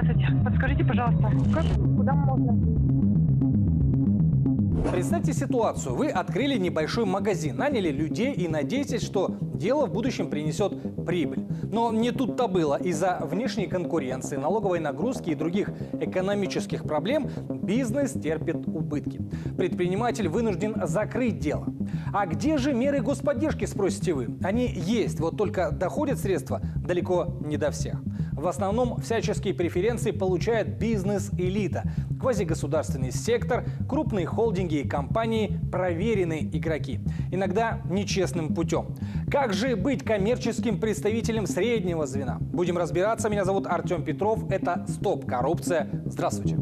Здравствуйте. Подскажите, пожалуйста, как, куда можно? Представьте ситуацию. Вы открыли небольшой магазин, наняли людей и надеетесь, что дело в будущем принесет прибыль. Но не тут-то было. Из-за внешней конкуренции, налоговой нагрузки и других экономических проблем бизнес терпит убытки. Предприниматель вынужден закрыть дело. А где же меры господдержки, спросите вы? Они есть, вот только доходят средства далеко не до всех. В основном всяческие преференции получает бизнес-элита, квазигосударственный сектор, крупные холдинги и компании, проверенные игроки. Иногда нечестным путем. Как же быть коммерческим представителем среднего звена? Будем разбираться. Меня зовут Артем Петров. Это «Стоп. Коррупция». Здравствуйте.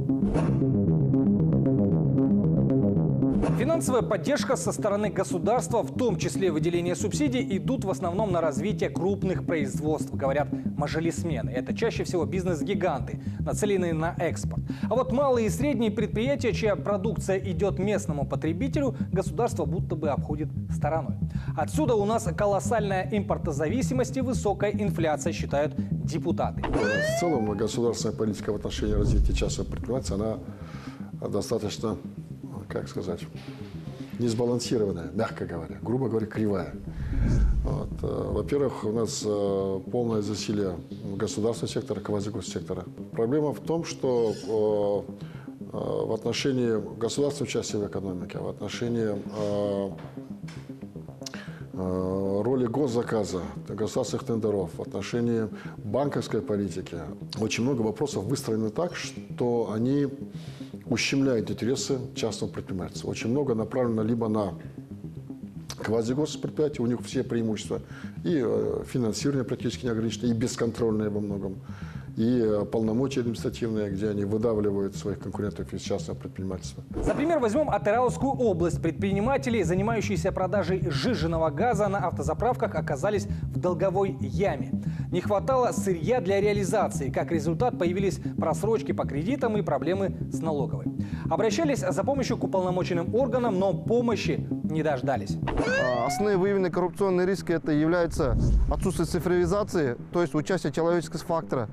Финансовая поддержка со стороны государства, в том числе выделение субсидий, идут в основном на развитие крупных производств, говорят мажелисмены. Это чаще всего бизнес-гиганты, нацеленные на экспорт. А вот малые и средние предприятия, чья продукция идет местному потребителю, государство будто бы обходит стороной. Отсюда у нас колоссальная импортозависимость и высокая инфляция, считают депутаты. В целом государственная политика в отношении развития частного предпринимательства, она достаточно, как сказать, несбалансированная, мягко говоря, грубо говоря, кривая. Вот. э, Во-первых, у нас э, полное засилие государственного сектора, квазигоссектора. Проблема в том, что э, в отношении государственного участия в экономике, в отношении роли госзаказа, государственных тендеров, в отношении банковской политики. Очень много вопросов выстроены так, что они ущемляют интересы частного предпринимательства. Очень много направлено либо на квазигоспредприятия, у них все преимущества, и э, финансирование практически не ограничено, и бесконтрольное во многом, и э, полномочия административные, где они выдавливают своих конкурентов из частного предпринимательства. За пример возьмем Атыраускую область. Предприниматели, занимающиеся продажей сжиженного газа на автозаправках, оказались в долговой яме. Не хватало сырья для реализации. Как результат, появились просрочки по кредитам и проблемы с налоговой. Обращались за помощью к уполномоченным органам, но помощи не дождались. А, Основные выявленные коррупционные риски это является отсутствие цифровизации, то есть участие человеческого фактора,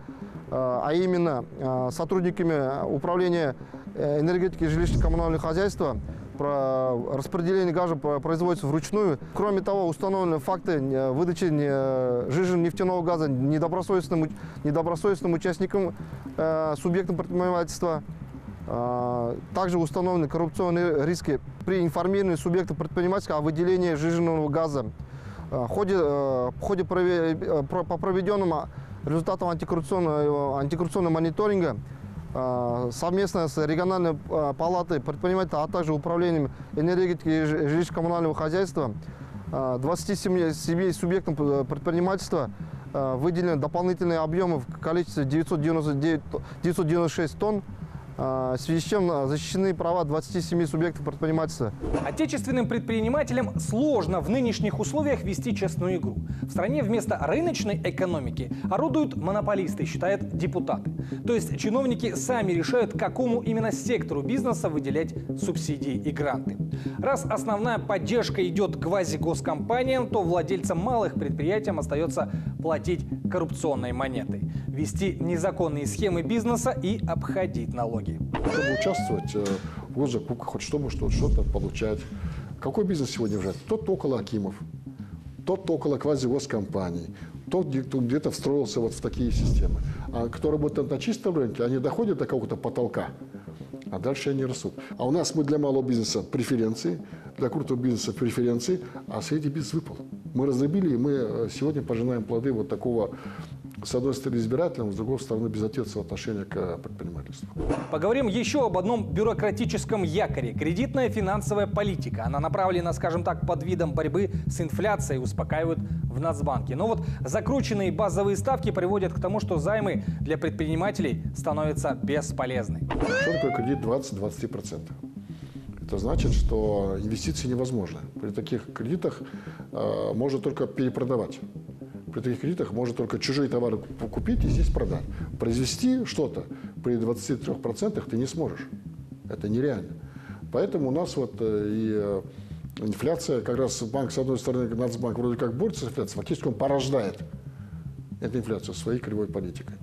а а именно а, сотрудниками управления э, энергетики и жилищно-коммунального хозяйства распределение газа про- производится вручную. Кроме того, установлены факты э, выдачи э, жижен нефтяного газа недобросовестным, недобросовестным участникам, э, субъектам предпринимательства. Также установлены коррупционные риски при информировании субъекта предпринимательства о выделении жиженного газа. В ходе, в ходе про- по проведенным а, результатам антикоррупционного, антикоррупционного мониторинга совместно с региональной а, палатой предпринимателей, а также управлением энергетики и жи- жилищно-коммунального хозяйства. А, 27 семей субъектам предпринимательства а, выделены дополнительные объемы в количестве 999, т- 996 тонн, а, в связи с чем а, защищены права 27 субъектов предпринимательства. Отечественным предпринимателям сложно в нынешних условиях вести честную игру. В стране вместо рыночной экономики орудуют монополисты, считают депутаты. То есть чиновники сами решают, какому именно сектору бизнеса выделять субсидии и гранты. Раз основная поддержка идет квази-госкомпаниям, то владельцам малых предприятий остается платить коррупционной монетой, вести незаконные схемы бизнеса и обходить налоги. Чтобы участвовать э, в госзакупках, хоть чтобы что- что-то получать. Какой бизнес сегодня выживает? Тот около Акимов, тот около квазигоскомпаний, тот где- кто где-то встроился вот в такие системы. А кто работает на чистом рынке, они доходят до какого-то потолка, а дальше они растут. А у нас мы для малого бизнеса преференции, для крупного бизнеса преференции, а средний бизнес выпал. Мы разрубили, и мы э, сегодня пожинаем плоды вот такого, с одной стороны, избирательного, с другой стороны, безответственного отношения к предпринимательству. Поговорим еще об одном бюрократическом якоре – кредитная финансовая политика. Она направлена, скажем так, под видом борьбы с инфляцией, успокаивают в Нацбанке. Но вот закрученные базовые ставки приводят к тому, что займы для предпринимателей становятся бесполезны. Что такое кредит 20-23%? Это значит, что инвестиции невозможны. При таких кредитах э, можно только перепродавать. При таких кредитах можно только чужие товары куп- купить и здесь продать. Произвести что-то при 23% ты не сможешь. Это нереально. Поэтому у нас вот э, и э, инфляция, как раз банк, с одной стороны, Нацбанк вроде как борется с инфляцией, фактически он порождает эту инфляцию своей кривой политикой.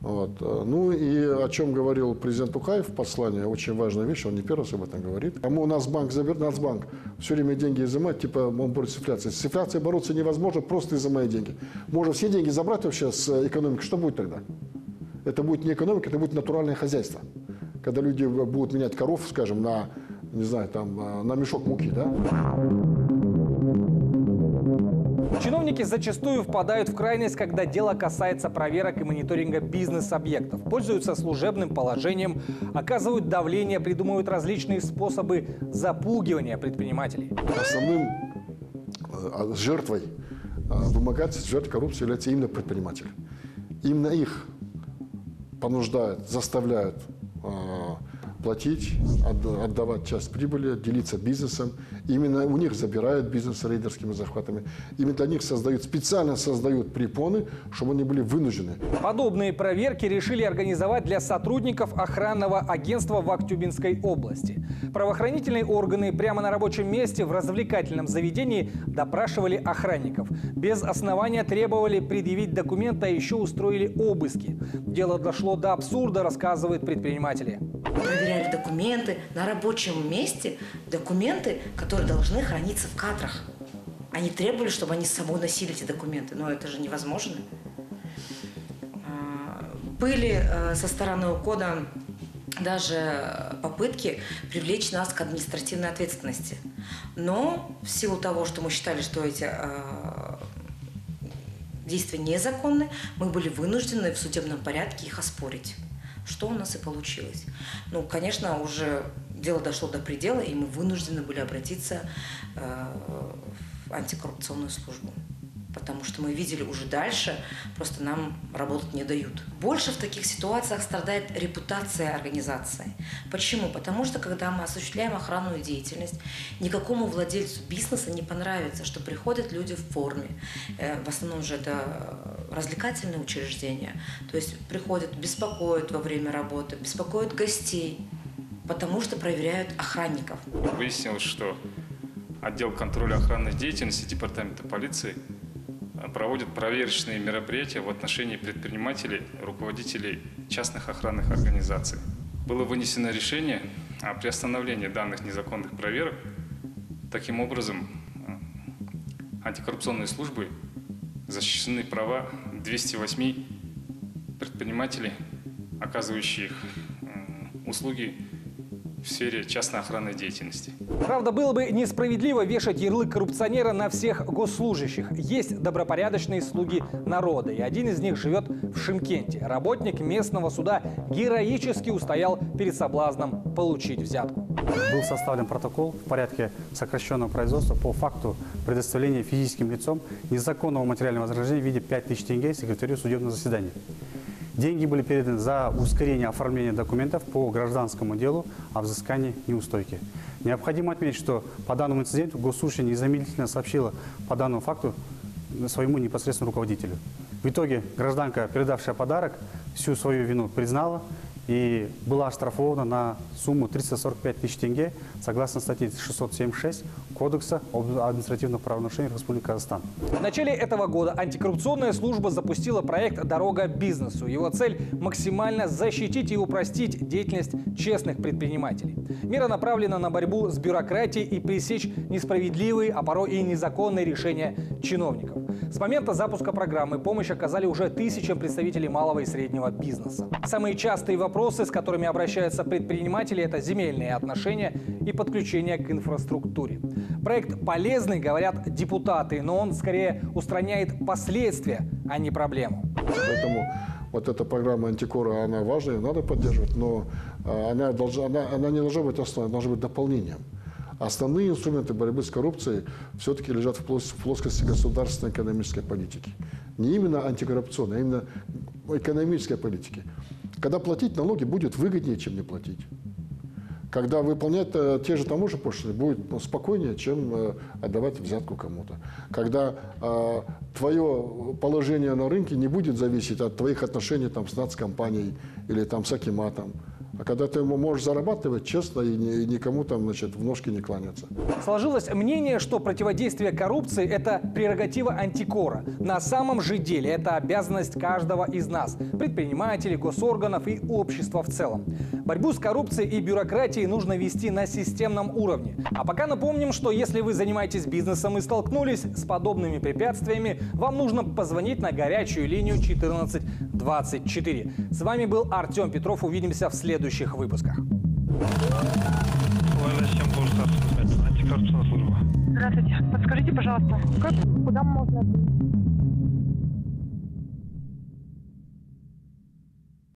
Вот. э, Ну и о чем говорил президент Тукаев в послании, очень важная вещь, он не первый раз об этом говорит. Кому у нас банк заберет, Нацбанк все время деньги изымает, типа он борется с инфляцией. С инфляцией бороться невозможно, просто изымая деньги. Можно все деньги забрать вообще с э, экономики, что будет тогда? Это будет не экономика, это будет натуральное хозяйство. Когда люди будут менять коров, скажем, на, не знаю, там, э, на мешок муки, да? Чиновники зачастую впадают в крайность, когда дело касается проверок и мониторинга бизнес-объектов. Пользуются служебным положением, оказывают давление, придумывают различные способы запугивания предпринимателей. Основным э, жертвой э, вымогательств, жертв коррупции являются именно предприниматели. Именно их понуждают, заставляют э, платить, отда- отдавать часть прибыли, делиться бизнесом. Именно у них забирают бизнес рейдерскими захватами. Именно для них создают, специально создают препоны, чтобы они были вынуждены Подобные проверки решили организовать для сотрудников охранного агентства в Актюбинской области. Правоохранительные органы прямо на рабочем месте в развлекательном заведении допрашивали охранников. Без основания требовали предъявить документы, а еще устроили обыски. Дело дошло до абсурда, рассказывают предприниматели. проверяли документы на рабочем месте, документы, которые должны храниться в кадрах. Они требовали, чтобы они с собой носили эти документы, но это же невозможно. А, Были э, со стороны УКОДа даже попытки привлечь нас к административной ответственности. Но в силу того, что мы считали, что эти э, действия незаконны, мы были вынуждены в судебном порядке их оспорить. Что у нас и получилось. Ну, конечно, уже дело дошло до предела, и мы вынуждены были обратиться э, в антикоррупционную службу. Потому что мы видели уже дальше, просто нам работать не дают. Больше в таких ситуациях страдает репутация организации. Почему? Потому что когда мы осуществляем охранную деятельность, никакому владельцу бизнеса не понравится, что приходят люди в форме. Э, В основном же это развлекательные учреждения. То есть приходят, беспокоят во время работы, беспокоят гостей, потому что проверяют охранников. Выяснилось, что отдел контроля охранной деятельности Департамента полиции э, проводит проверочные мероприятия в отношении предпринимателей, руководителей частных охранных организаций. Было вынесено решение о приостановлении данных незаконных проверок. Таким образом, э, антикоррупционной службой защищены права 208 предпринимателей, оказывающих э, услуги в сфере частной охранной деятельности. Правда, было бы несправедливо вешать ярлык коррупционера на всех госслужащих. Есть добропорядочные слуги народа, и один из них живет в Шимкенте. Работник местного суда героически устоял перед соблазном получить взятку. Был составлен протокол в порядке сокращенного производства по факту предоставления физическим лицом незаконного материального вознаграждения в виде 5000 тенге секретарю судебного заседания. Деньги были переданы за ускорение оформления документов по гражданскому делу о взыскании неустойки. Необходимо отметить, что по данному инциденту госслужащая незамедлительно сообщила по данному факту своему непосредственному руководителю. В итоге гражданка, передавшая подарок, всю свою вину признала и была оштрафована на сумму 345 тысяч тенге согласно статье 676 Кодекса об административных правонарушениях Республики Казахстан. В начале этого года антикоррупционная служба запустила проект «Дорога бизнесу». Его цель – максимально защитить и упростить деятельность честных предпринимателей. Мера направлена на борьбу с бюрократией и пресечь несправедливые, а порой и незаконные решения чиновников. С момента запуска программы помощь оказали уже тысячам представителей малого и среднего бизнеса. Самые частые вопросы, с которыми обращаются предприниматели – это земельные отношения и подключение к инфраструктуре. Проект полезный, говорят депутаты, но он скорее устраняет последствия, а не проблему. Поэтому вот эта программа антикора, она важная, надо поддерживать, но а, она, должна, она, она не должна быть основой, она должна быть дополнением. Основные инструменты борьбы с коррупцией все-таки лежат в плоскости государственной экономической политики. Не именно антикоррупционной, а именно экономической политики. Когда платить налоги будет выгоднее, чем не платить. Когда выполнять э, те же таможенные пошлины будет ну, спокойнее, чем э, отдавать взятку кому-то. Когда э, твое положение на рынке не будет зависеть от твоих отношений там, с нацкомпанией или там, с Акиматом, А когда ты ему можешь зарабатывать честно и, и никому там, значит, в ножки не кланяться. Сложилось мнение, что противодействие коррупции – это прерогатива антикора. На самом же деле это обязанность каждого из нас – предпринимателей, госорганов и общества в целом. Борьбу с коррупцией и бюрократией нужно вести на системном уровне. А пока напомним, что если вы занимаетесь бизнесом и столкнулись с подобными препятствиями, вам нужно позвонить на горячую линию 1424. С вами был Артем Петров. Увидимся в следующих выпусках. ВЛС-7 Бурсас, антикоррупционная служба. Здравствуйте. Подскажите, пожалуйста, как, куда можно